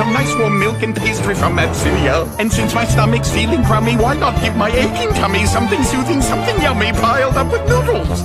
some nice warm milk and pastry from that cereal. And since my stomach's feeling crummy, why not give my aching tummy something soothing, something yummy piled up with noodles?